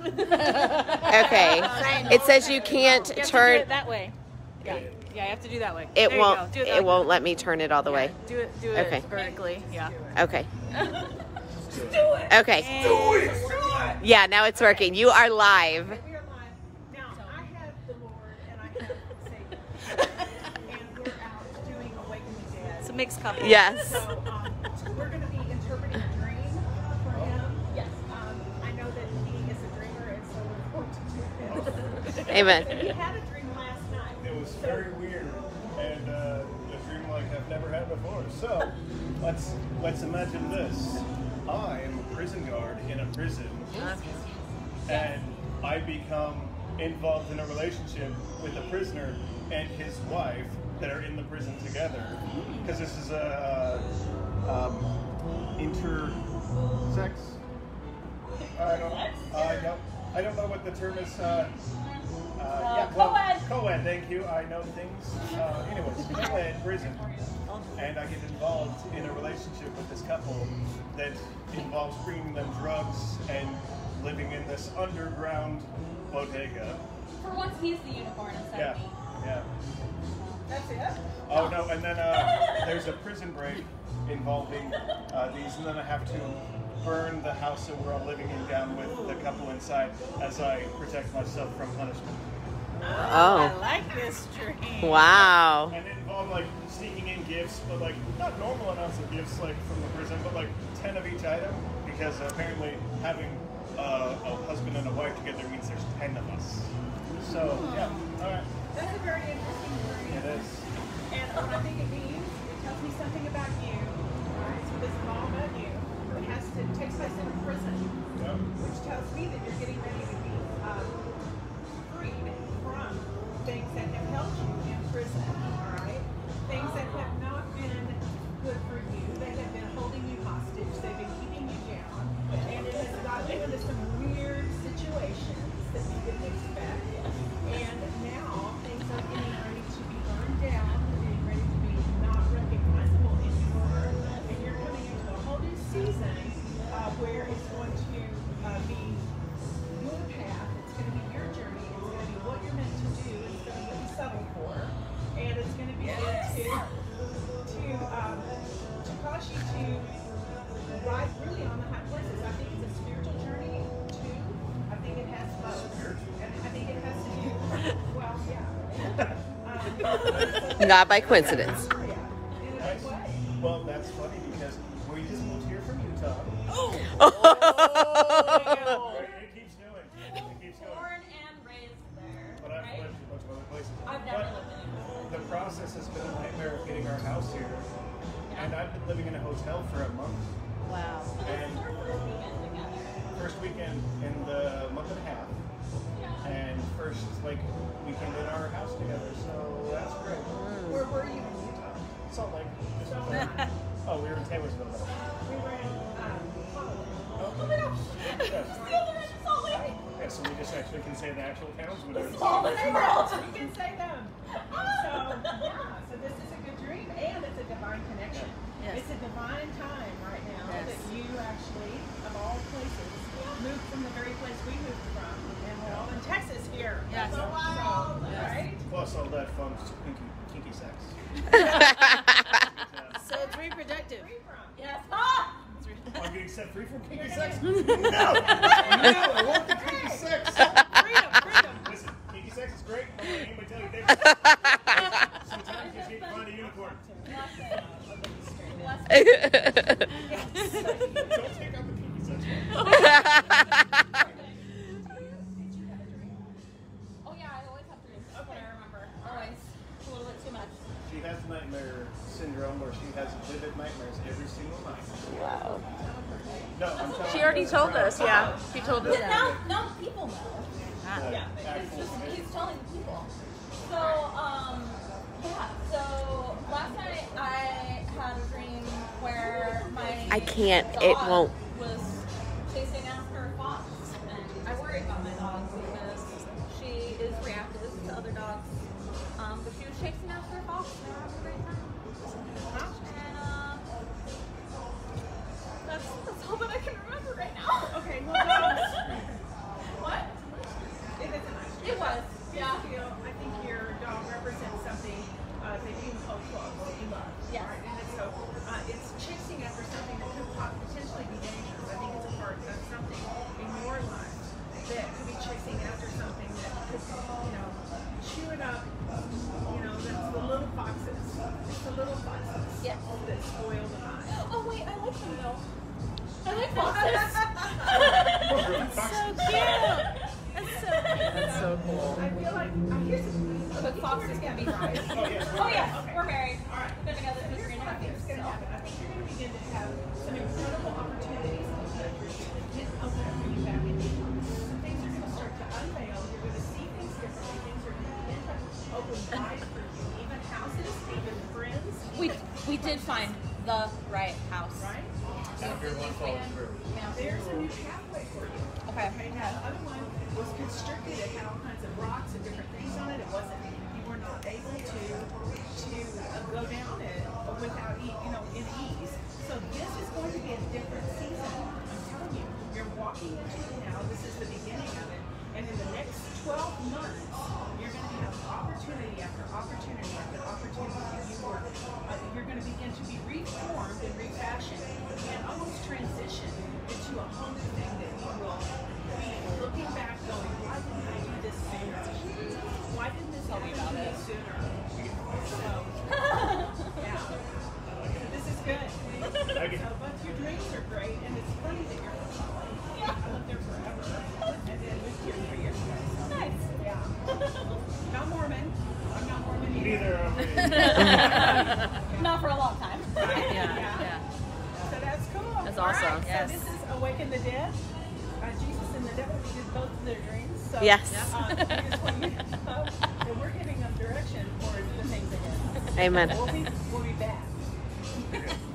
Okay. It says you can't You have to do turn. it that way. Yeah. Yeah, you have to do that way. It There won't. go. Do it, It that won't let me turn it all the Yeah, way. Do it. Do it Okay. vertically. Yeah. Okay. Do it. Okay. Do it. Yeah, now it's working. You are live. We are live. Now, I have the Lord and I have Satan. and we're out doing Awaken the Dead. It's a mixed couple. Yes. So, um, Amen. So he had a dream last night. It was very weird and uh, a dream like I've never had before. So let's let's imagine this. I am a prison guard in a prison, and I become involved in a relationship with a prisoner and his wife that are in the prison together. Because this is a uh, um, intersex. I don't. I don't. I don't know what the term is. Uh, yeah, well, co-ed. Co-ed, thank you. I know things. Uh, anyways, co-ed prison. And I get involved in a relationship with this couple that involves bringing them drugs and living in this underground bodega. For once, he's the unicorn instead Yeah, of me. yeah. That's it? Oh no, and then uh, there's a prison break involving uh, these, and then I have to burn the house that we're all living in down with the couple inside as I protect myself from punishment. I Oh. like this dream. Wow. And it involved like sneaking in gifts, but like not normal amounts of gifts like from the prison, but like ten of each item, because apparently having uh, a husband and a wife together means there's ten of us. So yeah, all right, That's a very interesting dream. it is. And what I think it means, it tells me something about you. Right? So this is all about you. It has to take place in a prison, Yeah. which tells me that you're getting ready ride really on the high places. I think it's a spiritual journey too. I think it has both. And I think it has to do, well, yeah. Um, Not by coincidence. yeah, in a big way. Well, that's funny because we just moved here from Utah. Right, It keeps going. It keeps going. Born and raised there. But I've right? lived in a bunch of other places. I've never But lived in. The process has been a nightmare of getting our house here. And I've been living in a hotel for a month. Wow. And first weekend together. first weekend in the month and a half. And first like weekend in our house together. So that's great. Where were you in Utah? Salt Lake. Salt Lake. Oh, we were in Taylorsville. We were in, um. Oh my gosh. Yes. The other end of Salt Lake. Yeah, so we just actually can say the actual towns. the world. You can say them. So, yeah, so this is a good dream and it's a divine connection. Yes. It's a divine time right now Yes. that you actually, of all places, moved from the very place we moved from. And we're all in Texas here. Yes. So, right? Plus all that fun kinky, kinky sex. So it's reproductive. Where are you from? Yes. Ah! I'm getting set free from kinky sex? No! No! I want the kinky sex! Freedom, freedom. Listen, kinky sex is great. I'm not anybody tell you different. Sometimes you just need to find a unicorn. already told us. Yeah. She told us now, now people know. Uh, Yeah. actual- He's, he's telling the people. So, um, yeah. So last night I had a dream where my I can't, it won't. was chasing after a fox, and I worry about my dog because she is reactive to other dogs. Um, but she was chasing after a fox, Yes. that spoil the. Oh wait, I like them though. I like foxes. So cute. That's so cute. That's so cool. I feel like uh, here's a, but foxes can be right. Oh, yes. We we did find the right house. Right? After one falls through. There's a new pathway for you. Okay. Okay, now the other one was constricted. It had all kinds of rocks and different things on it. It wasn't, you were not able to, to uh, go down it without, you know, in ease. So this is going to be a different season. I'm telling you, you're walking into it now. This is the beginning of it. And in the next 12 months, opportunity after opportunity after opportunity. You are, uh, you're going to begin to be reformed and refashioned and almost transition into a whole new thing that you will be Not for a long time. Yeah, yeah. So that's cool. That's awesome. right, Yes. So this is Awaken the Dead. Uh, Jesus and the devil did both of their dreams. So, Yes. Uh, we just want you to know that we're giving them direction for the things ahead. Amen. We'll be, we'll be back.